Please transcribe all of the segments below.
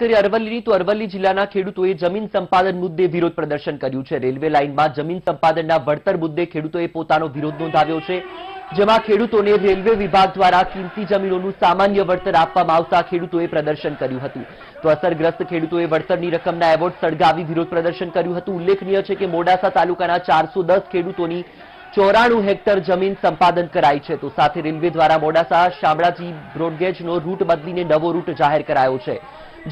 કરી અરવલ્લીની, તો અરવલ્લી જિલ્લાના ખેડૂતોએ જમીન સંપાદન મુદ્દે વિરોધ પ્રદર્શન કર્યું છે. રેલવે લાઇનમાં જમીન સંપાદનના વળતર મુદ્દે ખેડૂતોએ પોતાનો વિરોધ નોંધાવ્યો છે. જેમાં ખેડૂતોને રેલવે વિભાગ દ્વારા કિંમતી જમીનોનું સામાન્ય વળતર આપવામાં આવતા ખેડૂતોએ પ્રદર્શન કર્યું હતું. તો અસરગ્રસ્ત ખેડૂતોએ વળતરની રકમના એવોર્ડ સળગાવી વિરોધ પ્રદર્શન કર્યું હતું. ઉલ્લેખનીય છે કે મોડાસા તાલુકાના ચારસો ખેડૂતોની ચોરાણું હેક્ટર જમીન સંપાદન કરાઈ છે. તો સાથે રેલવે દ્વારા મોડાસા શામળાજી બ્રોડગેજનો રૂટ બદલીને નવો રૂટ જાહેર કરાયો છે.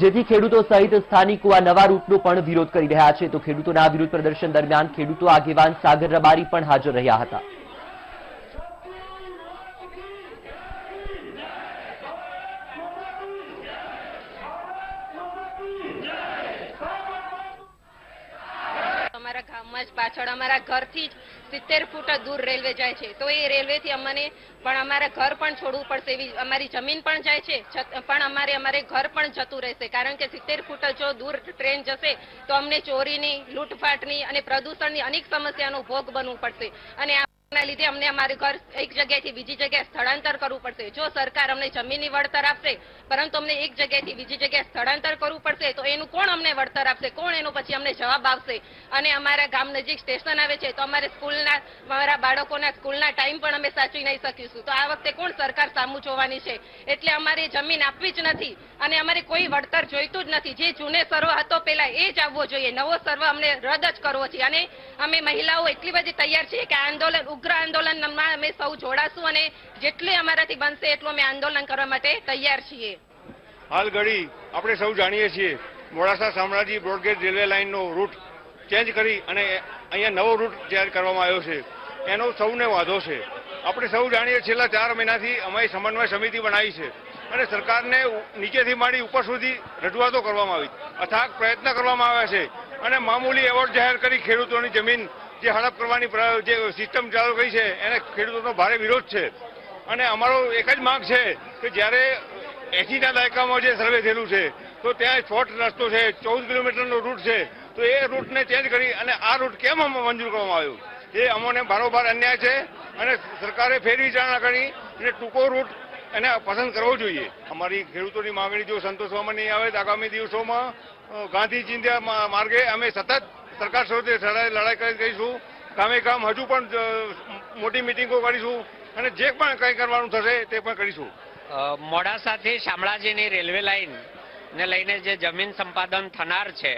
જેથી ખેડૂતો સહિત સ્થાનિકો આ નવા રૂટનો પણ વિરોધ કરી રહ્યા છે. તો ખેડૂતોના વિરોધ પ્રદર્શન દરમિયાન ખેડૂતો આગેવાન સાગર રબારી પણ હાજર રહ્યા હતા. અમારા ગામમાં જ પાછળ, અમારા ઘરથી જ સિત્તેર ફૂટ દૂર રેલવે જાય છે. તો એ રેલવેથી અમને પણ અમારા ઘર પણ છોડવું પડશે, એવી અમારી જમીન પણ જાય છે પણ અમારે અમારે ઘર પણ જતું રહેશે. કારણ કે સિત્તેર ફૂટ જો દૂર ટ્રેન જશે, તો અમને ચોરીની, લૂંટફાટની અને પ્રદૂષણની અનેક સમસ્યાનો ભોગ બનવું પડશે. અને લીધે અમને અમારું ઘર એક જગ્યાએથી બીજી જગ્યાએ સ્થળાંતર કરવું પડશે. જો સરકાર અમને જમીનની વળતર આપશે, પરંતુ અમને એક જગ્યાએથી બીજી જગ્યાએ સ્થળાંતર કરવું પડશે, તો એનું કોણ અમને વળતર આપશે? કોણ એનો પછી અમને જવાબ આપશે? અને અમારા ગામ નજીક સ્ટેશન આવે છે, તો અમારે સ્કૂલના, અમારા બાળકોના સ્કૂલના ટાઈમ પણ અમે સાચવી નહીં શકીશું. તો આ વખતે કોણ સરકાર સામું જોવાની છે? એટલે અમારે જમીન આપવી જ નથી. અને અમારે કોઈ વળતર જોઈતું જ નથી. જે જૂને સર્વ હતો, પેલા એ જ આવવો જોઈએ. નવો સર્વ અમને રદ જ કરવો છે. અને અમે મહિલાઓ એટલી બધી તૈયાર છીએ કે આંદોલન, ઉગ્ર આંદોલનમાં અમે સૌ જોડાશું અને જેટલી અમારાથી બનશે એટલું અમે આંદોલન કરવા માટે તૈયાર છીએ. હાલ ઘડી આપણે સૌ જાણીએ છીએ, Modasa Shamlaji broad gauge railway લાઇનનો રૂટ ચેન્જ કરી અને અહીંયા નવો રૂટ તૈયાર કરવામાં આવ્યો છે. એનો સૌને વાંધો છે. આપણે સૌ જાણીએ છેલ્લા ચાર મહિનાથી અમારી સમન્વય સમિતિ બનાવી છે. અને સરકારને નીચેથી માંડી ઉપર સુધી રજૂઆતો કરવામાં આવી. અથાગ પ્રયત્ન કરવામાં આવ્યા છે. અને મામૂલી એવોર્ડ જાહેર કરી ખેડૂતોની જમીન જે હડપ કરવાની જે સિસ્ટમ ચાલુ કરી છે, એને ખેડૂતોનો ભારે વિરોધ છે. અને અમારો એક જ માંગ છે કે જ્યારે એસીના દાયકામાં જે સર્વે થયેલું છે, તો ત્યાં શોર્ટ રસ્તો છે, ચૌદ કિલોમીટરનો રૂટ છે, તો એ રૂટને ચેન્જ કરી અને આ રૂટ કેમ મંજૂર કરવામાં આવ્યું? એ અમોને બારોબાર અન્યાય છે અને સરકારે ફેર વિચારણા કરી અને ટૂંકો રૂટ એને પસંદ કરવો જોઈએ. અમારી ખેડૂતોની માંગણી જો સંતોષવામાં નહીં આવે તો આગામી દિવસોમાં ગાંધી ચિંધ્યા માર્ગે અમે સતત સરકાર સાથે લડાઈ લડાઈ કરી કરીશું કામે કામ હજુ પણ મોટી મિટિંગો કરીશું અને જે પણ કંઈ કરવાનું થશે તે પણ કરીશું. મોડાસાથી શામળાજીની રેલવે લાઇન ને લઈને જે જમીન સંપાદન થનાર છે,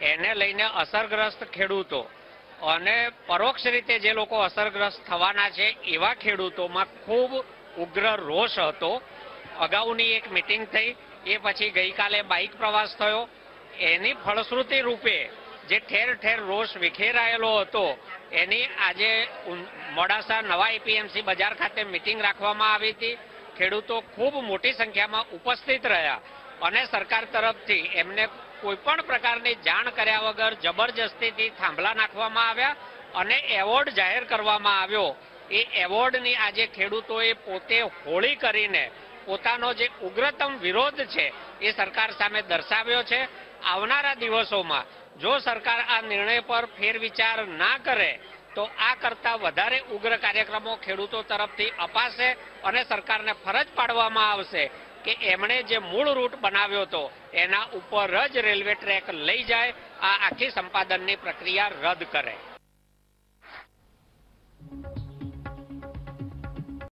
એને લઈને અસરગ્રસ્ત ખેડૂતો અને પરોક્ષ રીતે જે લોકો અસરગ્રસ્ત થવાના છે એવા ખેડૂતોમાં ખૂબ ઉગ્ર રોષ હતો. અગાઉની એક મિટિંગ થઈ, એ પછી ગઈકાલે બાઇક પ્રવાસ થયો. એની ફળશ્રુતિ રૂપે જે ઠેર ઠેર રોષ વિખેરાયેલો હતો, એની આજે મોડાસા નવા એપીએમસી બજાર ખાતે મિટિંગ રાખવામાં આવી હતી. ખેડૂતો ખૂબ મોટી સંખ્યામાં ઉપસ્થિત રહ્યા અને સરકાર તરફથી એમને કોઈ પણ પ્રકારની જાણ કર્યા વગર જબરજસ્તીથી થાંભલા નાખવામાં આવ્યા અને એવોર્ડ જાહેર કરવામાં આવ્યો. એ એવોર્ડની આજે ખેડૂતોએ પોતે હોળી કરીને પોતાનો જે ઉગ્રતમ વિરોધ છે એ સરકાર સામે દર્શાવ્યો છે. આવનારા દિવસોમાં જો સરકાર આ નિર્ણય પર ફેરવિચાર ના કરે, તો આ કરતા વધારે ઉગ્ર કાર્યક્રમો ખેડૂતો તરફથી અપાશે અને સરકારને ફરજ પાડવામાં આવશે કે એમણે જે મૂળ રૂટ બનાવ્યો હતો, એના ઉપર જ રેલવે ટ્રેક લઈ જાય, આ આખી સંપાદનની પ્રક્રિયા રદ કરે.